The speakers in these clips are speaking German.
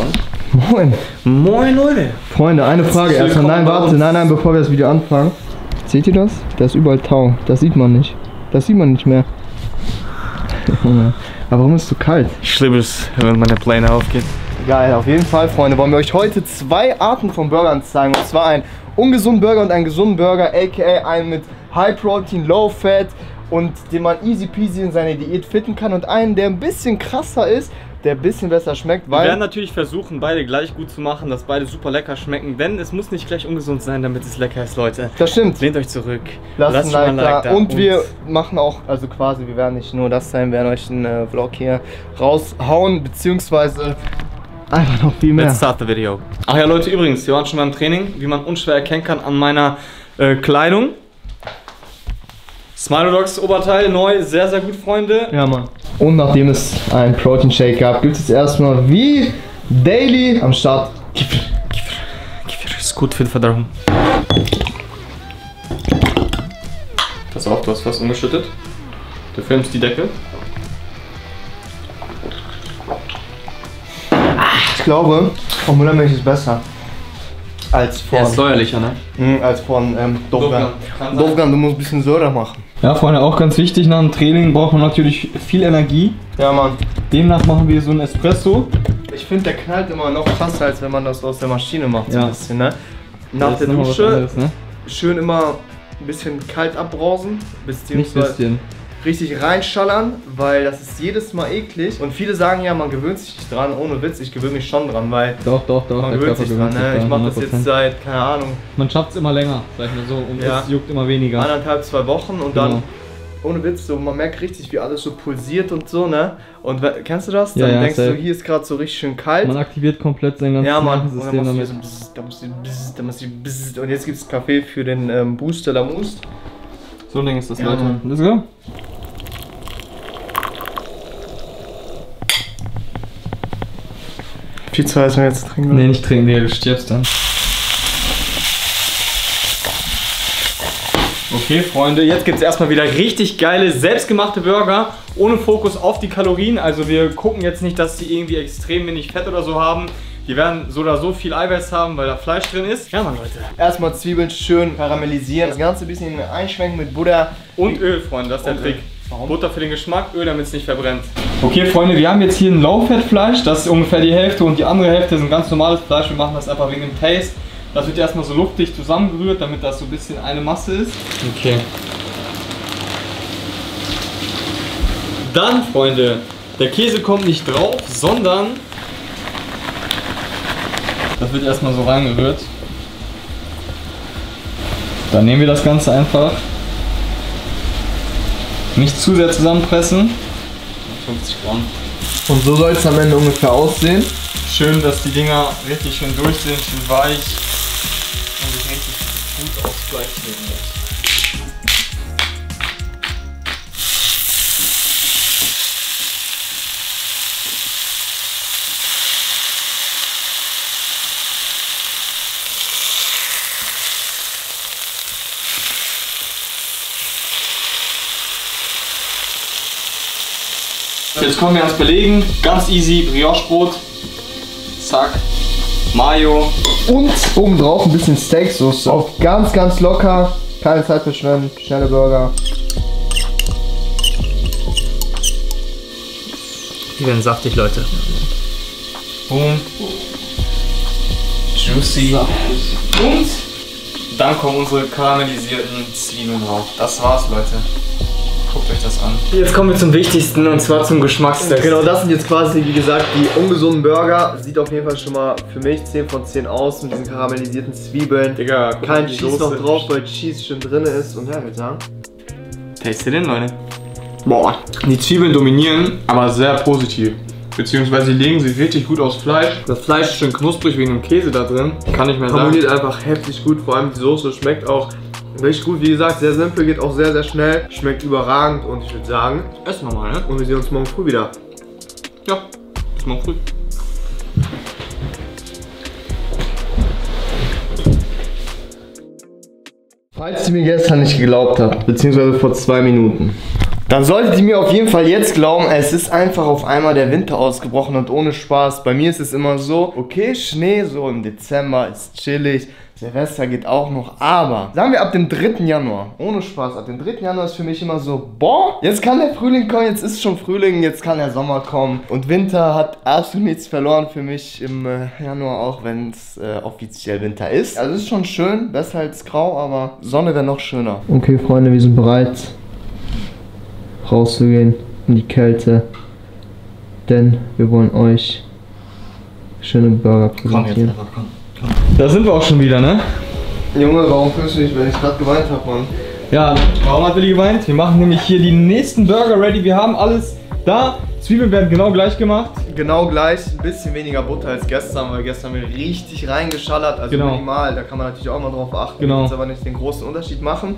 anfangen. Moin. Moin Leute. Freunde, eine Frage erstmal. Nein, warte, nein, nein, bevor wir das Video anfangen. Seht ihr das? Da ist überall Tau. Das sieht man nicht. Das sieht man nicht mehr. Aber warum ist es so kalt? Ich liebe es, wenn meine Pläne aufgeht. Geil, auf jeden Fall, Freunde, wollen wir euch heute zwei Arten von Burgern zeigen. Und zwar einen ungesunden Burger und einen gesunden Burger, aka einen mit High Protein, Low Fat und den man easy peasy in seine Diät fitten kann. Und einen, der ein bisschen krasser ist, der ein bisschen besser schmeckt, Wir werden weil. natürlich versuchen, beide gleich gut zu machen, dass beide super lecker schmecken, denn es muss nicht gleich ungesund sein, damit es lecker ist, Leute. Das stimmt. Lehnt euch zurück. Lasst, schon ein Like da. Und, wir und machen auch, also quasi, wir werden nicht nur das sein, wir werden euch einen äh, Vlog hier raushauen, beziehungsweise einfach noch viel mehr. Let's start the video. Ach ja, Leute, übrigens, wir waren schon beim Training, wie man unschwer erkennen kann an meiner äh, Kleidung. Smilodogs Oberteil neu, sehr, sehr gut, Freunde. Ja, Mann. Und nachdem es einen Protein Shake gab, gibt es erstmal wie daily am Start. Kefir, Kefir, Kefir ist gut für die Verdauung. Pass auf, du hast was umgeschüttet. Du filmst die Decke. Ich glaube, von Müllermilch ist besser. Als von, säuerlicher, ne? Mm, als von ähm, Dovgan. Dovgan, du musst ein bisschen Säure machen. Ja, Freunde, auch ganz wichtig, nach dem Training braucht man natürlich viel Energie. Ja, Mann. Demnach machen wir so einen Espresso. Ich finde, der knallt immer noch krasser, als wenn man das aus der Maschine macht. So Ja. ein bisschen, ne? Nach der Dusche anderes, ne? schön immer ein bisschen kalt abbrausen, Nicht beziehungsweise bisschen. Richtig reinschallern, weil das ist jedes Mal eklig. Und viele sagen ja, man gewöhnt sich nicht dran, ohne Witz, ich gewöhne mich schon dran, weil Doch, doch, doch. man gewöhnt sich dran. gewöhnt Ne? sich Ich dran, mache das jetzt 100%. seit, keine Ahnung, Man schafft es immer länger, sag ich mal so. Und Ja. es juckt immer weniger. anderthalb, zwei Wochen und Genau. dann, ohne Witz, so, man merkt richtig, wie alles so pulsiert und so, ne? Und kennst du das? Ja, Dann ja, denkst safe. du, hier ist gerade so richtig schön kalt. Man aktiviert komplett sein ganzes ja, Mann, und dann damit. so da du bzzz, da du bzzz. und jetzt gibt es Kaffee für den ähm, Booster La Mousse. So ein Ding ist das, Ja, Leute. Mann. Let's go. Heiß, wenn wir jetzt trinken. Nee, nicht trinken, nee, du stirbst dann. Okay, Freunde, jetzt gibt es erstmal wieder richtig geile, selbstgemachte Burger ohne Fokus auf die Kalorien. Also wir gucken jetzt nicht, dass die irgendwie extrem wenig Fett oder so haben. Die werden so oder so viel Eiweiß haben, weil da Fleisch drin ist. Ja, Mann, Leute. Erstmal Zwiebeln schön karamellisieren, das Ganze ein bisschen einschwenken mit Butter. Und Öl, Freunde, das ist der Und Trick. Öl. Warum? Butter für den Geschmack, Öl, damit es nicht verbrennt. Okay, Freunde, wir haben jetzt hier ein Low-Fat-Fleisch. Das ist ungefähr die Hälfte und die andere Hälfte ist ein ganz normales Fleisch. Wir machen das einfach wegen dem Taste. Das wird erstmal so luftig zusammengerührt, damit das so ein bisschen eine Masse ist. Okay. Dann, Freunde, der Käse kommt nicht drauf, sondern Das wird erstmal so reingerührt. Dann nehmen wir das Ganze einfach. Nicht zu sehr zusammenpressen. 50 Gramm. Und so soll es am Ende ungefähr aussehen. Schön, dass die Dinger richtig schön durch sind, schön weich und sich richtig gut aufs Fleisch legen. Jetzt kommen wir ans Belegen. Ganz easy, Brioche-Brot. Zack. Mayo. Und obendrauf ein bisschen Steaksoße. Auf ganz, ganz locker. Keine Zeit verschwenden. Schnelle Burger. Die werden saftig, Leute. Boom. Juicy. Und dann kommen unsere karamellisierten Zwiebeln drauf. Das war's, Leute. Guckt euch das an. Jetzt kommen wir zum Wichtigsten und zwar zum Geschmackstest. Genau, das sind jetzt quasi, wie gesagt, die ungesunden Burger. Sieht auf jeden Fall schon mal für mich 10 von 10 aus mit diesen karamellisierten Zwiebeln. Digga, guck Kein Cheese noch Soße. drauf, weil Cheese schon drin ist. Und ja, würde ich sagen. Taste den, Leute. Boah, die Zwiebeln dominieren, aber sehr positiv. Beziehungsweise legen sich richtig gut aufs Fleisch. Das Fleisch ist schön knusprig wegen dem Käse da drin. Kann nicht mehr sagen. Harmoniert einfach heftig gut, vor allem die Soße schmeckt auch richtig gut. Wie gesagt, sehr simpel, geht auch sehr, sehr schnell. Schmeckt überragend und ich würde sagen, Essen wir mal, ne? und wir sehen uns morgen früh wieder. Ja. Bis morgen früh. Falls ihr mir gestern nicht geglaubt habt, beziehungsweise vor zwei Minuten. Dann solltet ihr mir auf jeden Fall jetzt glauben, es ist einfach auf einmal der Winter ausgebrochen und ohne Spaß. Bei mir ist es immer so, okay, Schnee so im Dezember ist chillig. Silvester geht auch noch, aber sagen wir ab dem 3. Januar, ohne Spaß, ab dem 3. Januar ist für mich immer so, boah, jetzt kann der Frühling kommen, jetzt ist schon Frühling, jetzt kann der Sommer kommen. Und Winter hat absolut nichts verloren für mich im äh, Januar, auch wenn es äh, offiziell Winter ist. Also es ist schon schön, besser als grau, aber Sonne wäre noch schöner. Okay, Freunde, wir sind bereit, rauszugehen in die Kälte, denn wir wollen euch schöne Burger präsentieren. komm. Da sind wir auch schon wieder, ne? Junge, warum fühlst du dich, wenn ich gerade geweint habe, Mann? Ja, warum hat Willi geweint? Wir machen nämlich hier die nächsten Burger ready. Wir haben alles da. Zwiebeln werden genau gleich gemacht. Genau gleich, ein bisschen weniger Butter als gestern, weil gestern haben wir richtig reingeschallert, also Genau. minimal, da kann man natürlich auch mal drauf achten, Genau. wird aber nicht den großen Unterschied machen.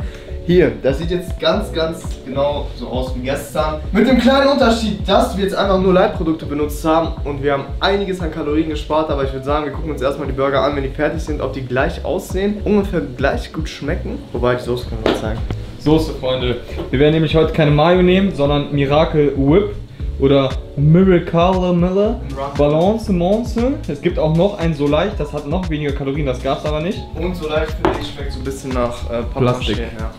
Hier, das sieht jetzt ganz, ganz genau so aus wie gestern. Mit dem kleinen Unterschied, dass wir jetzt einfach nur Leitprodukte benutzt haben und wir haben einiges an Kalorien gespart, aber ich würde sagen, wir gucken uns erstmal die Burger an, wenn die fertig sind, ob die gleich aussehen, ungefähr gleich gut schmecken. Wobei, die Soße können wir zeigen. Soße, Freunde. Wir werden nämlich heute keine Mayo nehmen, sondern Miracle Whip oder Miracle Miller Balance Monce. Es gibt auch noch ein so leicht, das hat noch weniger Kalorien, das gab es aber nicht. Und so leicht finde ich, schmeckt so ein bisschen nach äh, Plastik. Ja.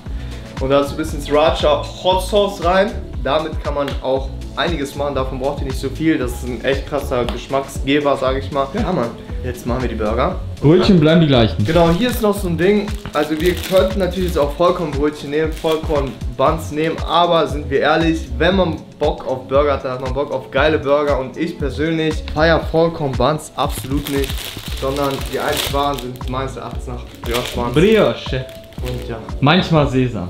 Und da ist ein bisschen Sriracha Hot Sauce rein. Damit kann man auch einiges machen. Davon braucht ihr nicht so viel. Das ist ein echt krasser Geschmacksgeber, sage ich mal. Ja, Mann. Jetzt machen wir die Burger. Brötchen bleiben die gleichen. Genau, hier ist noch so ein Ding. Also wir könnten natürlich jetzt auch Vollkornbrötchen nehmen, Vollkornbuns nehmen, aber sind wir ehrlich, wenn man Bock auf Burger hat, dann hat man Bock auf geile Burger und ich persönlich feiere Vollkornbuns absolut nicht, sondern die einzig wahren sind meines Erachtens nach Brioche-Buns. Brioche. Und ja, Manchmal Sesam.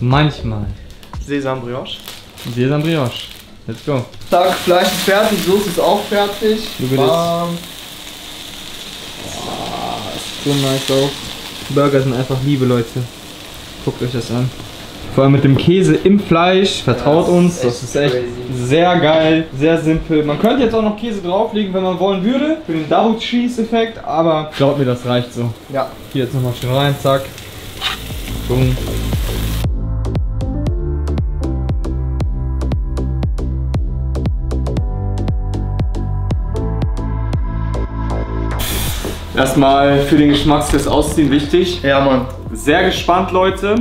Manchmal. Sesam Brioche. Sesam Brioche. Let's go. Zack, Fleisch ist fertig, Soße ist auch fertig. Look at this. Bam. So nice auch. Burger sind einfach Liebe, Leute. Guckt euch das an. Vor allem mit dem Käse im Fleisch. Vertraut Das ist uns. Das echt ist echt crazy. sehr geil, sehr simpel. Man könnte jetzt auch noch Käse drauflegen, wenn man wollen würde. Für den Double Cheese Effekt. Aber glaubt mir, das reicht so. Ja, Hier jetzt nochmal schön rein. Zack. Boom. Erstmal für den Geschmackstest ausziehen wichtig. ja Mann. Sehr gespannt, Leute,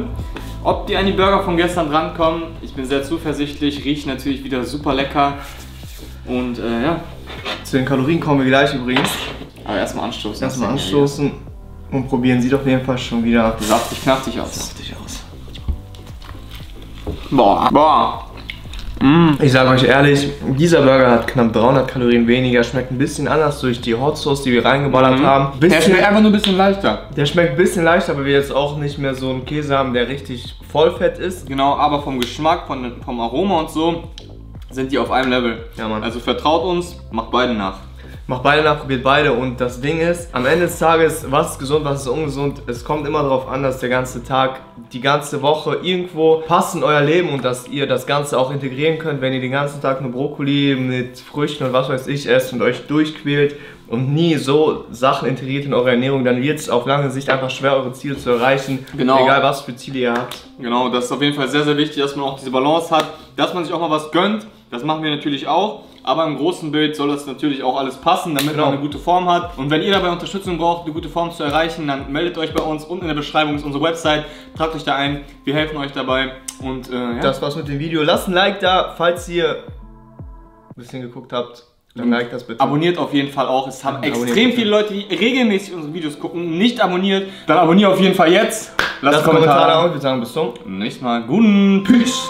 ob die an die Burger von gestern drankommen. Ich bin sehr zuversichtlich, riechen natürlich wieder super lecker. Und äh, ja, Zu den Kalorien kommen wir gleich übrigens. aber erstmal anstoßen. Erstmal anstoßen und probieren. Sieht auf jeden Fall schon wieder Saftig, knaftig aus. saftig aus. Boah, boah. Ich sage euch ehrlich, dieser Burger hat knapp 300 Kalorien weniger, schmeckt ein bisschen anders durch die Hot Sauce, die wir reingeballert haben. Mhm. Der Bisschen, schmeckt einfach nur ein bisschen leichter. der schmeckt ein bisschen leichter, weil wir jetzt auch nicht mehr so einen Käse haben, der richtig vollfett ist. Genau, aber vom Geschmack, von, vom Aroma und so sind die auf einem Level. Ja, Mann. Also vertraut uns, macht beide nach. Macht beide nach, probiert beide und das Ding ist, am Ende des Tages, was ist gesund, was ist ungesund, es kommt immer darauf an, dass der ganze Tag, die ganze Woche irgendwo passt in euer Leben und dass ihr das Ganze auch integrieren könnt, wenn ihr den ganzen Tag nur Brokkoli mit Früchten und was weiß ich esst und euch durchquält und nie so Sachen integriert in eure Ernährung, dann wird es auf lange Sicht einfach schwer, eure Ziele zu erreichen, Genau. egal was für Ziele ihr habt. Genau, das ist auf jeden Fall sehr, sehr wichtig, dass man auch diese Balance hat, dass man sich auch mal was gönnt. Das machen wir natürlich auch. Aber im großen Bild soll das natürlich auch alles passen, damit Genau. man eine gute Form hat. Und wenn ihr dabei Unterstützung braucht, eine gute Form zu erreichen, dann meldet euch bei uns. Unten in der Beschreibung ist unsere Website. Tragt euch da ein. Wir helfen euch dabei. Und äh, ja. Das war's mit dem Video. Lasst ein Like da, falls ihr ein bisschen geguckt habt, dann like das bitte. Abonniert auf jeden Fall auch. Es haben Abonniert extrem viele Leute, die regelmäßig unsere Videos gucken, nicht abonniert. Dann abonniert auf jeden Fall jetzt. Lasst Kommentare. Kommentare da und wir sagen bis zum Nächstes Mal. Guten Peace.